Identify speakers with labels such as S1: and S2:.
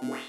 S1: Wow.